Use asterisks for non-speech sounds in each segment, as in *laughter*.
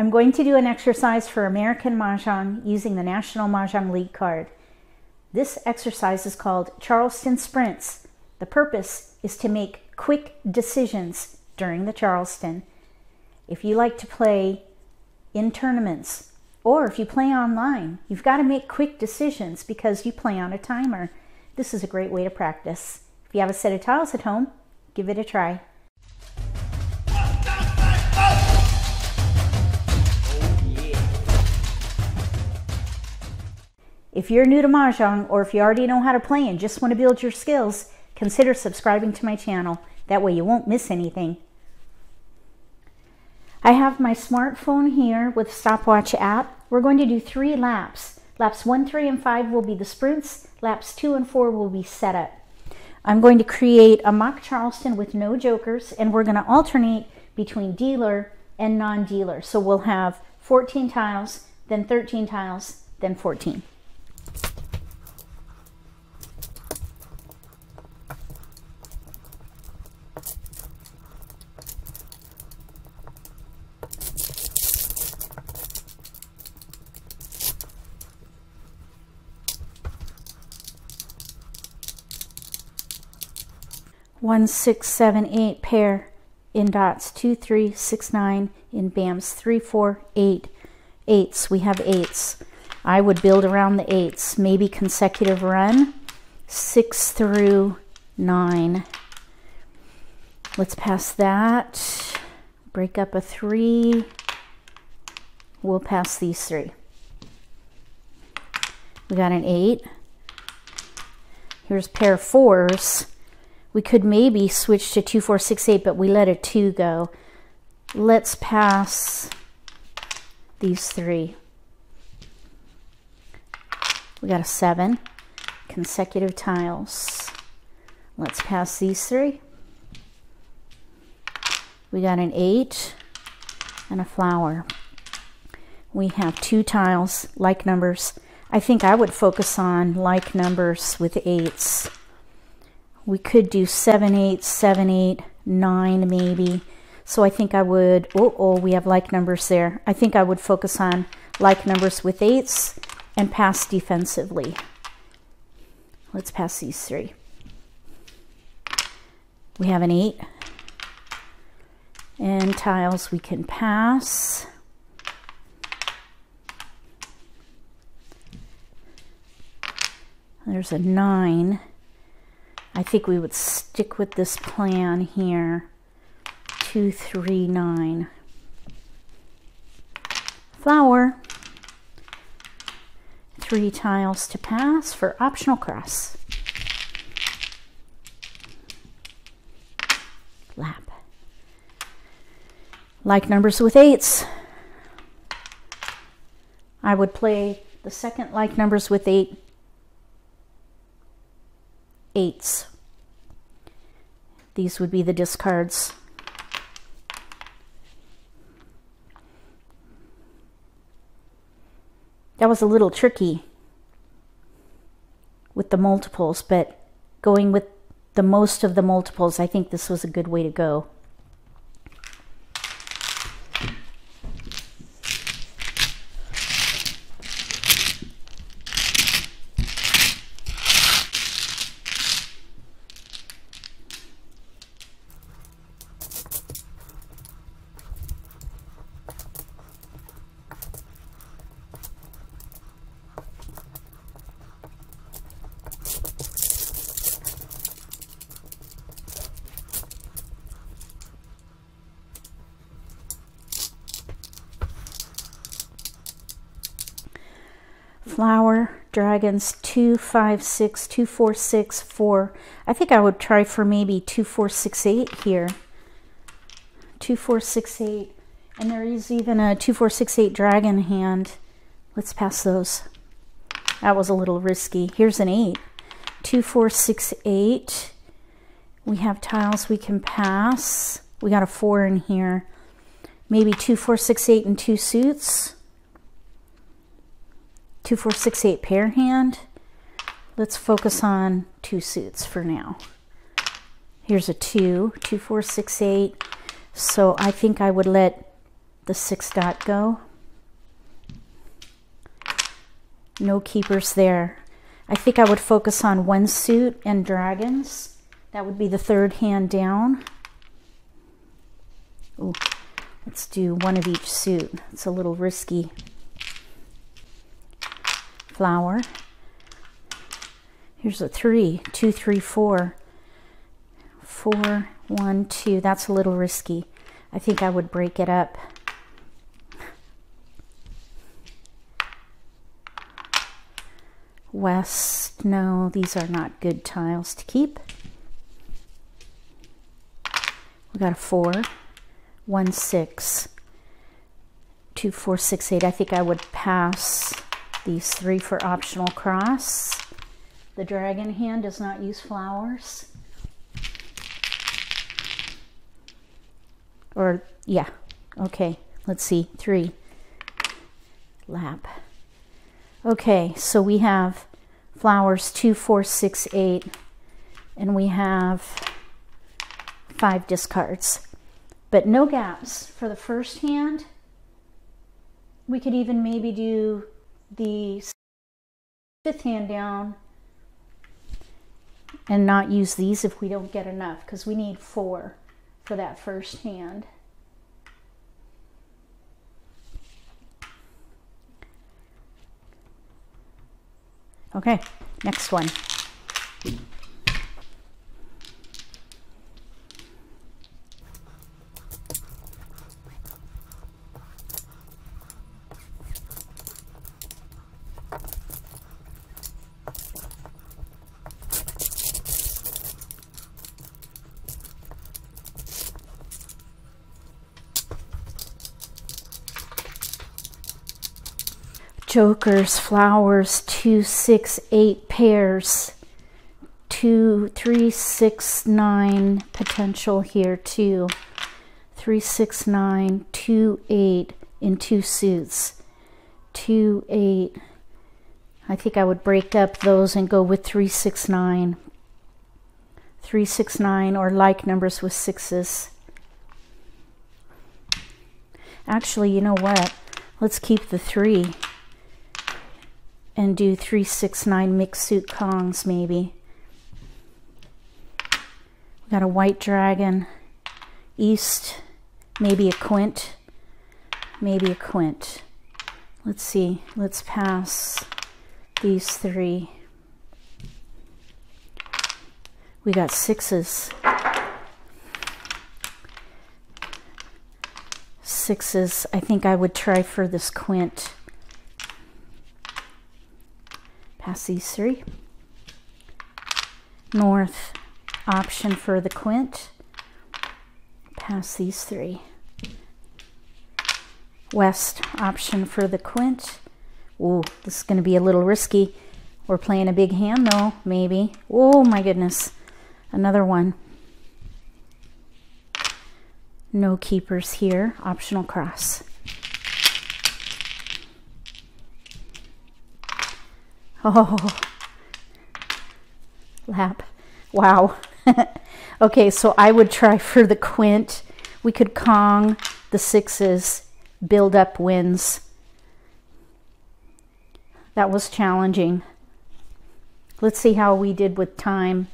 I'm going to do an exercise for American Mahjong using the National Mah Jongg League card. This exercise is called Charleston Sprints. The purpose is to make quick decisions during the Charleston. If you like to play in tournaments or if you play online, you've got to make quick decisions because you play on a timer. This is a great way to practice. If you have a set of tiles at home, give it a try. If you're new to Mahjong or if you already know how to play and just want to build your skills, consider subscribing to my channel. That way you won't miss anything. I have my smartphone here with stopwatch app. We're going to do three laps. Laps 1, 3, and 5 will be the sprints. Laps 2 and 4 will be setup. I'm going to create a mock Charleston with no jokers, and we're going to alternate between dealer and non-dealer. So we'll have 14 tiles, then 13 tiles, then 14. One six seven eight pair in dots two three six nine in bams three four eight. Eights we have eights. I would build around the eights maybe consecutive run six through nine. Let's pass that. Break up a three. We'll pass these three. We got an eight. Here's pair fours we could maybe switch to 2468, but we let a 2 go. Let's pass these three. We got a 7. Consecutive tiles. Let's pass these three. We got an 8 and a flower. We have two tiles, like numbers. I think I would focus on like numbers with 8s we could do 7, 8, 7, 8, 9 maybe. So I think I would, oh, oh, we have like numbers there. I think I would focus on like numbers with 8s and pass defensively. Let's pass these three. We have an 8. And tiles we can pass. There's a 9. I think we would stick with this plan here. 239. Flower. Three tiles to pass for optional cross. Lap. Like numbers with eights. I would play the second like numbers with eight eights. These would be the discards. That was a little tricky with the multiples, but going with the most of the multiples, I think this was a good way to go. Flower dragons two five six two four six four. I think i would try for maybe two four six eight here. Two four six eight. And there is even a two four six eight dragon hand. Let's pass those. That was a little risky. Here's an 8 2468 we have tiles we can pass. We got a four in here. Maybe two four six eight and two suits two, four, six, eight pair hand. Let's focus on two suits for now. Here's a two, two, four, six, eight. So I think I would let the six dot go. No keepers there. I think I would focus on one suit and dragons. That would be the third hand down. Ooh, let's do one of each suit. It's a little risky. Flower. Here's a three, two, three, four, four, one, two. That's a little risky. I think I would break it up. West, no, these are not good tiles to keep. We got a four, one, six, two, four, six, eight. I think I would pass these three for optional cross. The dragon hand does not use flowers. Or, yeah, okay, let's see, three, lap. Okay, so we have flowers two, four, six, eight, and we have five discards, but no gaps for the first hand. We could even maybe do the fifth hand down and not use these if we don't get enough because we need four for that first hand. Okay, next one. Jokers, flowers, two, six, eight pairs, two, three, six, nine potential here too. Three, six, nine, two, eight in two suits. Two, eight. I think I would break up those and go with three, six, nine. Three, six, nine, or like numbers with sixes. Actually, you know what? Let's keep the three and do 369 mixed suit Kongs maybe. We got a white dragon, east, maybe a quint, maybe a quint. Let's see, let's pass these three. We got sixes. Sixes, I think I would try for this quint past these three. North option for the quint, pass these three. West option for the quint. Ooh, this is going to be a little risky. We're playing a big hand though, maybe. Oh my goodness. Another one. No keepers here. Optional cross. Oh, lap. Wow. *laughs* okay, so I would try for the quint. We could Kong the sixes, build up wins. That was challenging. Let's see how we did with time.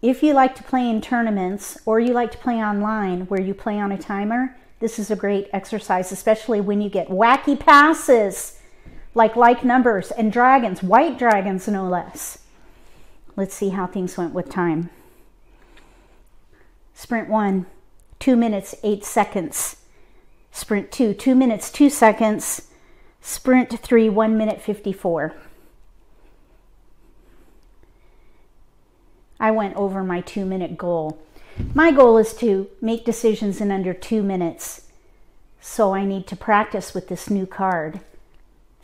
If you like to play in tournaments or you like to play online where you play on a timer, this is a great exercise, especially when you get wacky passes like like numbers and dragons, white dragons no less. Let's see how things went with time. Sprint one, two minutes, eight seconds. Sprint two, two minutes, two seconds. Sprint three, one minute, 54. I went over my two minute goal. My goal is to make decisions in under two minutes. So I need to practice with this new card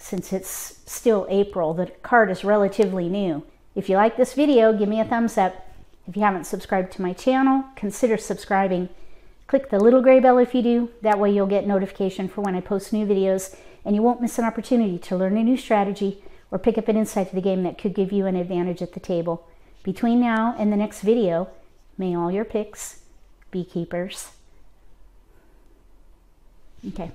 since it's still April. The card is relatively new. If you like this video, give me a thumbs up. If you haven't subscribed to my channel, consider subscribing. Click the little gray bell if you do. That way you'll get notification for when I post new videos and you won't miss an opportunity to learn a new strategy or pick up an insight to the game that could give you an advantage at the table. Between now and the next video, may all your picks be keepers. Okay.